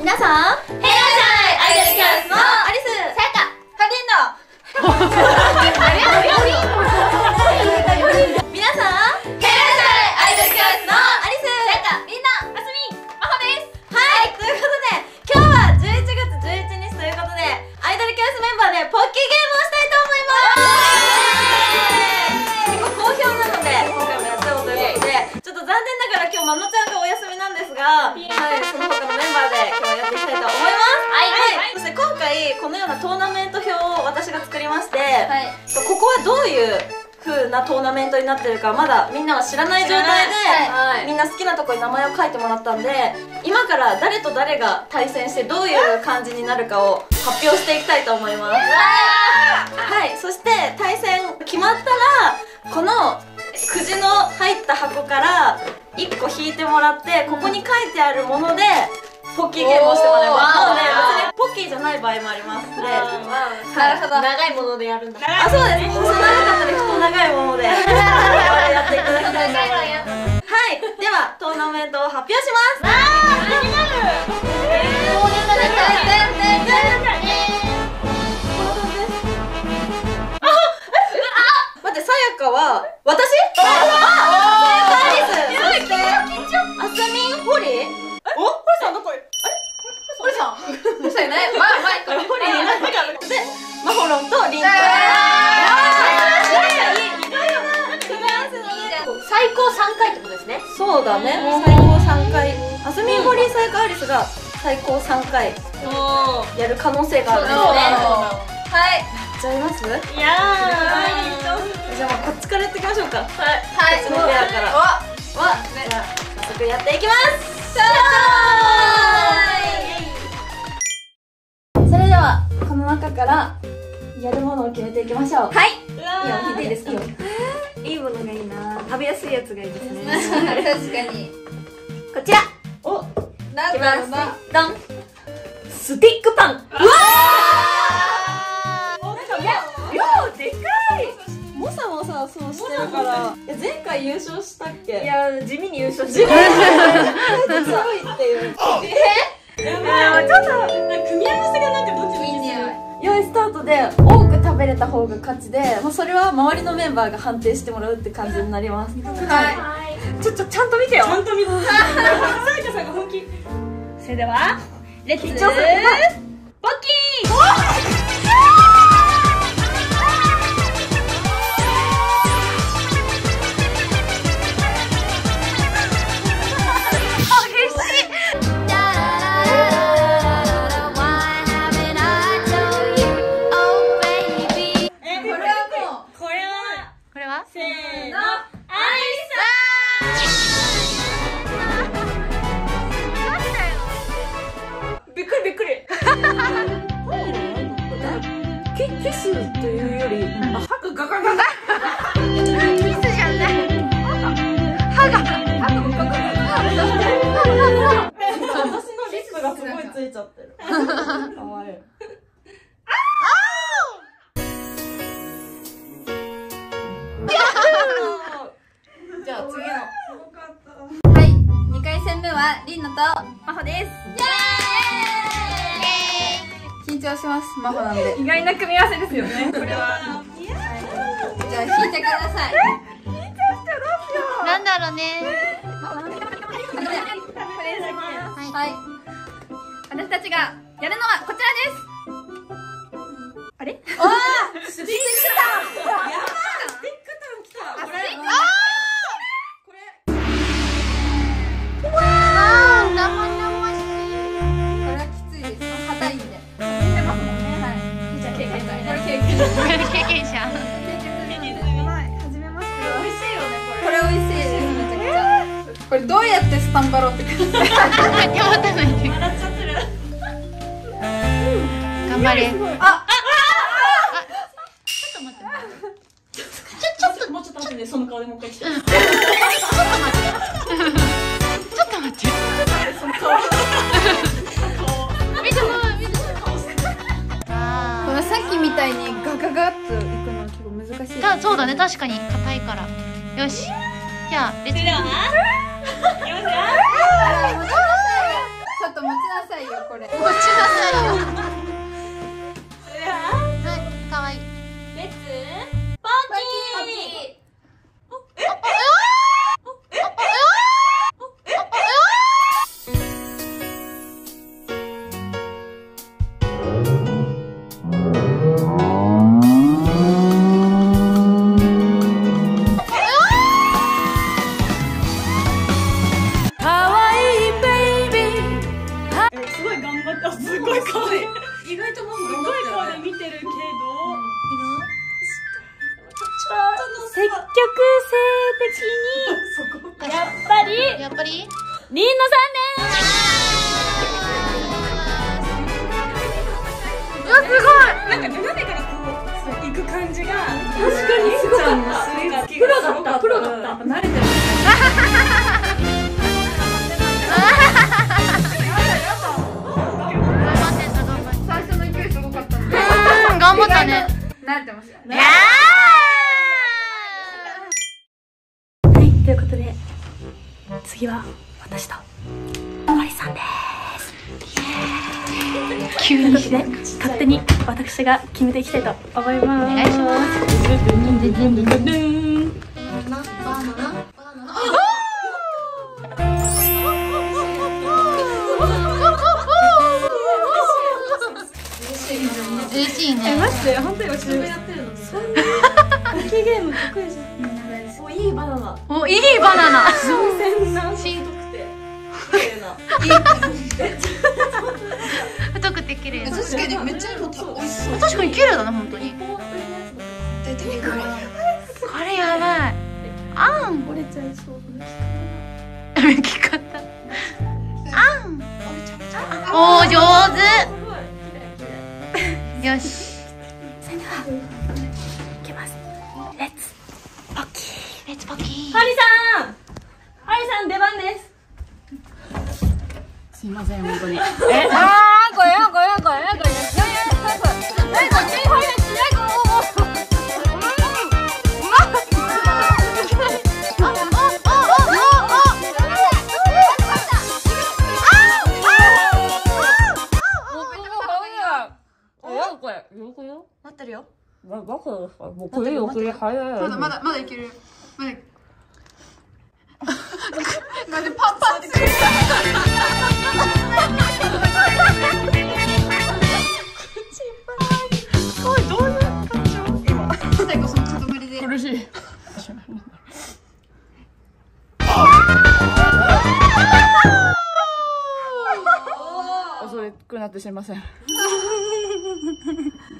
皆さんヘイラアイドルキャラスのアリス。さやかハリンの このようなトーナメント表を私が作りまして、はい。ここはどういう風なトーナメントになってるかまだみんなは知らない状態で、はい。みんな好きなとこに名前を書いてもらったんで今から誰と誰が対戦してどういう感じになるかを発表していきたいと思います。はいそして対戦決まったらこのくじの入った箱から1個引いてもらってここに書いてあるものでポッキーゲームをしてもらいますおー。なので別にポッキーじゃない場合もあります。でなるほど。長いものでやるんだ。あ、そうです。細長かったり太長いもので。やっていただきたいと思います。はい、ではトーナメントを発表します。あー気になる。もうねまだ大変待って、さやかは私？あ、よね前前からホリでマホロンとリンク。最高三回ってことですねそうだね。最高三回。あすみんホリさやかアリスが最高三回おやる可能性があるんで。はいやっちゃいます？いやーじゃあこっちからやっていきましょうか。はいこっちのペアから。わわ、じゃあ早速やっていきます。さそれではこの中からやるものを決めていきましょう。はいいいよ、引いていいですか？いいものがいいな食べやすいやつがいいですね確かにこちら。お、なんだろうな。ドン。スティックパン。うわ量でかー。もさもさそうしてるから。え前回優勝したっけ？い。や地味に優勝してる強 いっていう。やばい。ちょっと組み合わせがなんかどっちもいい匂い用意スタートで多く食べれた方が勝ちで、もうそれは周りのメンバーが判定してもらうって感じになります。はい。ちょっとちゃんと見てよ。ちゃんと見て。さやかさんが本気。それではレッツ緊張する。ポッキーついちゃってる。かわいい。じゃあ次の。はい二回戦目はリンナとマホです。緊張しますマホなんで。意外な組み合わせですよね。これは。じゃあ引いてください。なんだろうね。はい私たちがやるのはこちらです。あれ？おースティックタンこれあー、生々しこれはきついです。硬いんではいじゃあ経験これ経験い。経験者。これ美味しいです。めちゃくちゃこれどうやってスタンバロって手持たないで。頑張れ。ああちょっともうちょっと待って。ねその顔でもう一回して。ちょっと待って。その顔見て。も見て。あこのさっきみたいにガガガッといくのは結構難しいですーたそうだね、確かに硬いから。よし。じゃあ、レッツそれでは行きますよちょっと持ちなさいよこれこっちがないよ慣れてる頑張った頑張って最初の勢いす。ごかったんで頑張ったね慣れてますよい。やはい、ということで次は私と森さんです急にして勝手に私が決めていきたい。と思い。ますお願い。します嬉しいね。マジで？本当に私やってるのそんな大きい。ゲーム得意じゃんおいいバナナ。おいいバナナ。新鮮。なしんどくて綺麗な太くて綺麗な確かにめっちゃ今た。美味しそう。確かに綺麗だな本当に。出てくる。これやばい。あん。折れちゃいそう。聞き方あん。おー上すごい綺麗綺麗手よしいきます。レッツポッキーレッツポッキーハリさん！ハリさん出番です。すいません本当に。え あーこれこれこれこれこれえなってるよ。まだまだまだいける。まだなんでパンパンって。最後その塊で。苦しい。恐れくなってすみません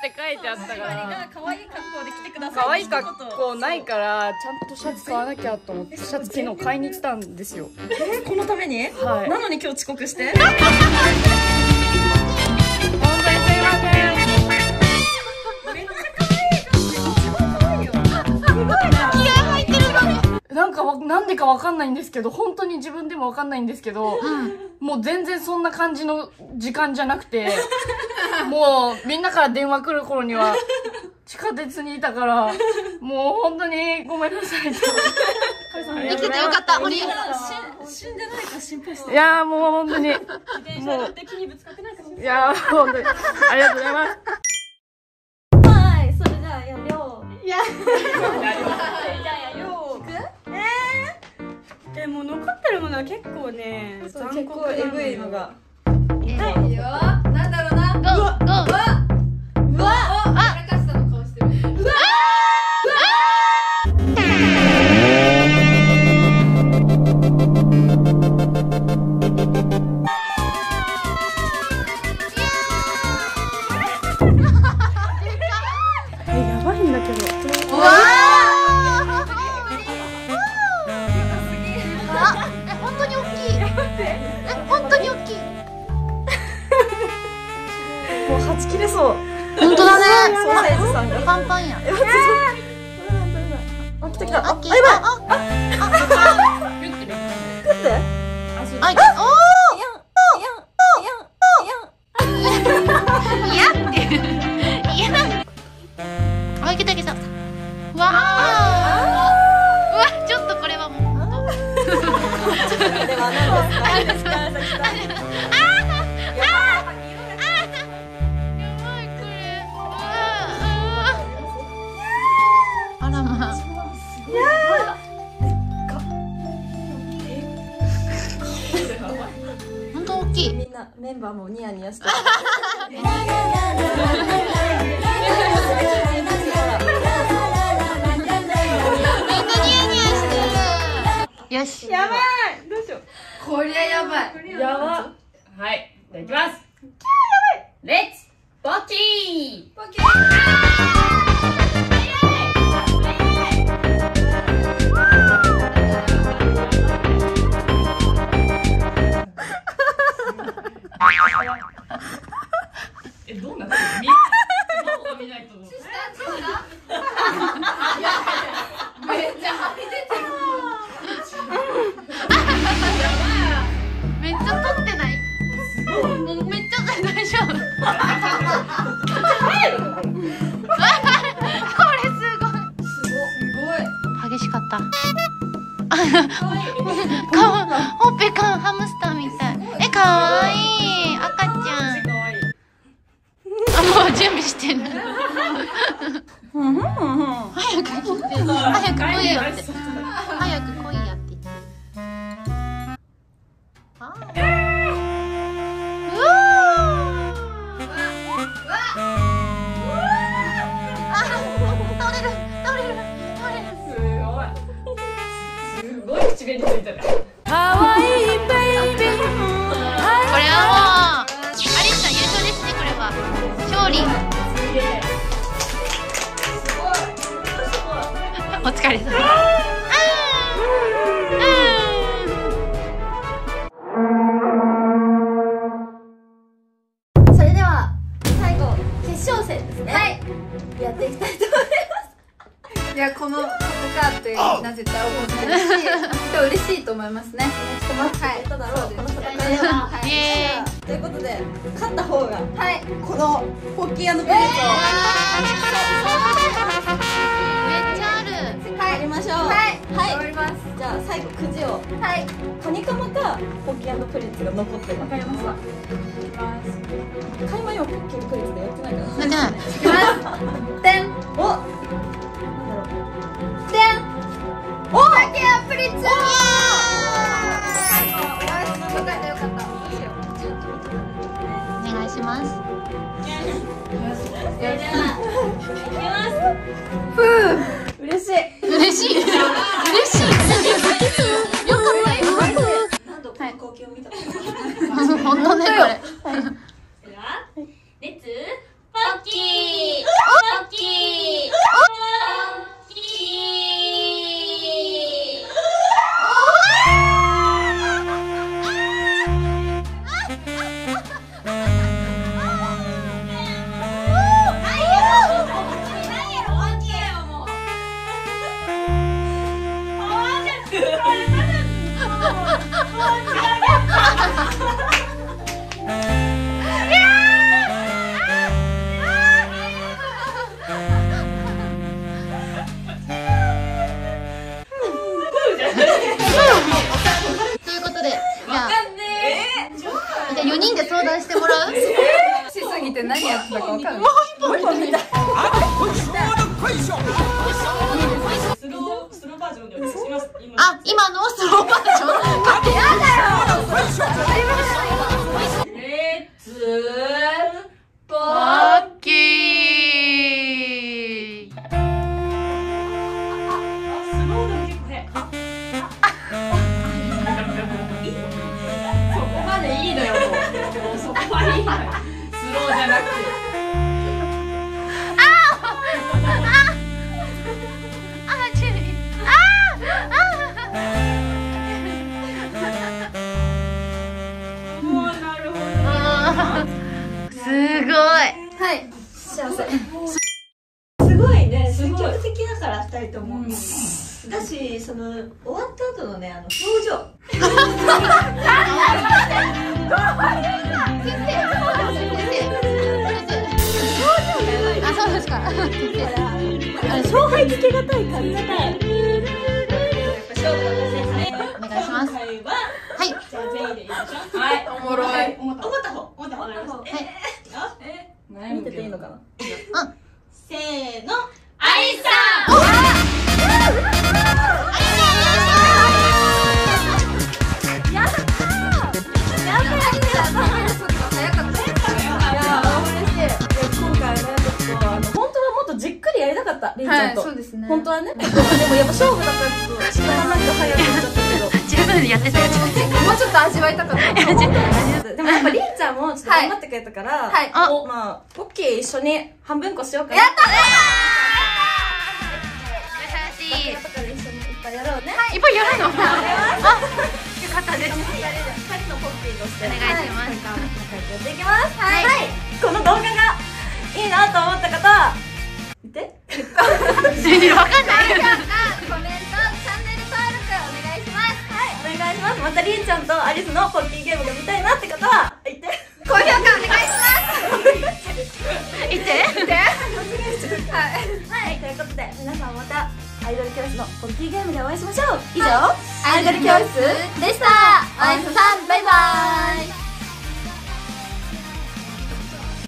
って書いてあったから。可愛い格好で来てください。可愛い格好ないからちゃんとシャツ買わなきゃと思ってシャツ昨日買いに行ってたんですよ。えこのために？はい。なのに今日遅刻して？な。んかわなんでかわかんないんですけど本当に自分でもわかんないんですけど、もう全然そんな感じの時間じゃなくてもうみんなから電話来る頃には 地下鉄にいたからもう本当にごめんなさい生きててよかった。鬼死んでないか心配していやーもう本当に自転車乗って木にぶつかってないやー本当に。ありがとうございます。はいそれじゃあやりょう。いや。じゃあやりょうでも残ってるものは結構ね残結構エ酷なのグいのがいいよなんだよし。やばい。こりゃやばい。やば。はい。じゃあいきます。レッツ。ボッキー。えどうなってる見どうか見ないと早と思いますね。ちょっと待ってくれただろう、この戦い。ははい。ということで勝った方がはい。このポッキーピリッツを。めっちゃあるやりましょう。はい。はい。ます。じゃあ最後くじを。はい。カニカマかポッキープリッツが残ってる。わかります。カニマ今ポッキープリッツでやってないからなん。でないてんおてんおーケア嬉しい嬉しい。嬉しい。じゃなくてあ注意あもうなるほどああーすごい。はい。幸せたい。と思うん、だしその終わった後のねあの表情勝敗つけがたい。勝ちたい。お願い。しますはい。ははい。じゃあ全員でい。きましょうはい。おもろい。思った方思った方思った方悩見ててい。い。のかなうんせーのアリさん本当はね。でもやっぱ勝負だからちょっと時間がな早くなっちゃったけど。十分やってたもうちょっと味わいたかった。でもやっぱりんちゃんもちょっと頑張ってくれたから、はい。あおまあポッキー一緒に半分こしようかな。やった優しい。いっとかで一緒にいっぱいやろうね、ぱいやるの？あよかったです。二人で二人のポッキーとしてお願い。します仲良くやっていきます。はい、この動画がいいなと思った方は見て 全然わかんない。コメントチャンネル登録お願い。しますはい。お願い。しますまたりんちゃんとアリスのポッキーゲームが見たい。なって方は言って高評価お願い。します言ってはい。とい。うことで皆さんまたアイドル教室のポッキーゲームでお会い。しましょう以上、アイドル教室でしたおやすさんバイバイ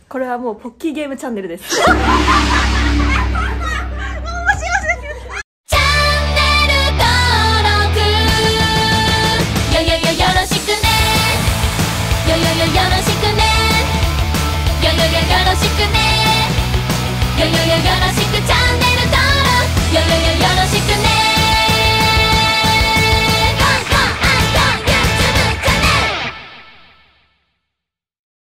これはもうポッキーゲームチャンネルです